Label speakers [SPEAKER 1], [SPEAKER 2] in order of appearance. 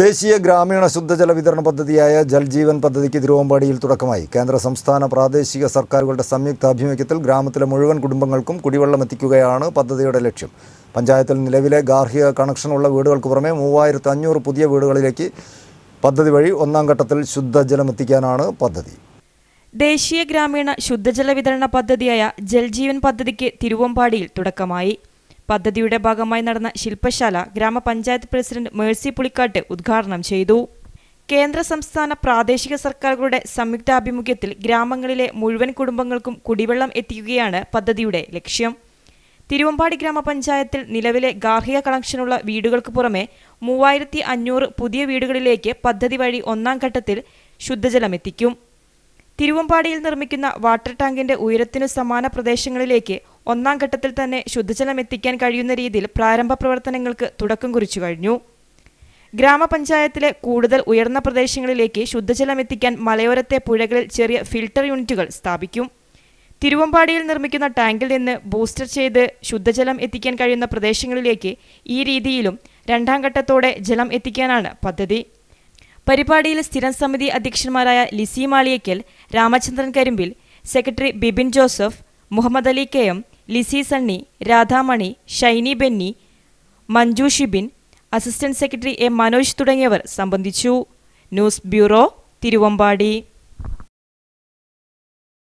[SPEAKER 1] ദേശീയ ഗ്രാമീണ ശുദ്ധജല വിതരണ പദ്ധതിയായ ജൽജീവൻ പദ്ധതിക്ക് തിരുവമ്പാടിയിൽ തുടക്കമായി. കേന്ദ്ര സംസ്ഥാന പ്രാദേശിക സർക്കാരുകളുടെ സംയുക്ത ആഭിമുഖ്യത്തിൽ ഗ്രാമത്തിലെ മുഴുവൻ കുടുംബങ്ങൾക്കും കുടിവെള്ളം എത്തിക്കുകയാണ് പദ്ധതിയുടെ ലക്ഷ്യം. പഞ്ചായത്തിൽ നിലവിലെ ഗാർഹിക കണക്ഷനുള്ള വീടുകൾക്ക് പുറമെ മൂവായിരത്തി പുതിയ വീടുകളിലേക്ക് പദ്ധതി വഴി ഒന്നാം ഘട്ടത്തിൽ ശുദ്ധജലം എത്തിക്കാനാണ് പദ്ധതി.
[SPEAKER 2] ദേശീയ ഗ്രാമീണ ശുദ്ധജല വിതരണ പദ്ധതിയായ ജൽജീവൻ പദ്ധതിക്ക് തിരുവമ്പാടിയിൽ തുടക്കമായി. പദ്ധതിയുടെ ഭാഗമായി നടന്ന ശില്പശാല ഗ്രാമപഞ്ചായത്ത് പ്രസിഡന്റ് മേഴ്സി പുളിക്കാട്ട് ഉദ്ഘാടനം ചെയ്തു. കേന്ദ്ര സംസ്ഥാന പ്രാദേശിക സർക്കാരുകളുടെ സംയുക്താഭിമുഖ്യത്തിൽ ഗ്രാമങ്ങളിലെ മുഴുവൻ കുടുംബങ്ങൾക്കും കുടിവെള്ളം എത്തിക്കുകയാണ് പദ്ധതിയുടെ ലക്ഷ്യം. തിരുവമ്പാടി ഗ്രാമപഞ്ചായത്തിൽ നിലവിലെ ഗാർഹിക കണക്ഷനുള്ള വീടുകൾക്ക് പുറമെ മൂവായിരത്തി അഞ്ഞൂറ് പുതിയ വീടുകളിലേക്ക് പദ്ധതി വഴി ഒന്നാം ഘട്ടത്തിൽ ശുദ്ധജലം എത്തിക്കും. തിരുവമ്പാടിയിൽ നിർമ്മിക്കുന്ന വാട്ടർ ടാങ്കിന്റെ ഉയരത്തിനു സമാന പ്രദേശങ്ങളിലേക്ക് ഒന്നാം ഘട്ടത്തിൽ തന്നെ ശുദ്ധജലം എത്തിക്കാൻ കഴിയുന്ന രീതിയിൽ പ്രാരംഭ പ്രവർത്തനങ്ങൾക്ക് തുടക്കം കുറിച്ചു കഴിഞ്ഞു. ഗ്രാമപഞ്ചായത്തിലെ കൂടുതൽ ഉയർന്ന പ്രദേശങ്ങളിലേക്ക് ശുദ്ധജലം എത്തിക്കാൻ മലയോരത്തെ പുഴകളിൽ ചെറിയ ഫിൽട്ടർ യൂണിറ്റുകൾ സ്ഥാപിക്കും. തിരുവമ്പാടിയിൽ നിർമ്മിക്കുന്ന ടാങ്കിൽ നിന്ന് ബൂസ്റ്റർ ചെയ്ത് ശുദ്ധജലം എത്തിക്കാൻ കഴിയുന്ന പ്രദേശങ്ങളിലേക്ക് ഈ രീതിയിലും രണ്ടാം ഘട്ടത്തോടെ ജലം എത്തിക്കാനാണ് പദ്ധതി. പരിപാടിയിൽ സ്ഥിരം സമിതി അധ്യക്ഷന്മാരായ Lissy Maliyakkal Ramachandran Karimbil secretary Bibin Joseph Muhammad Ali K M Lissy Sunny Radhamani Shiny Benny Manju Shibin assistant secretary A Manoj തുടങ്ങിയവർ സംബന്ധിച്ചു. News bureau Thiruvambady.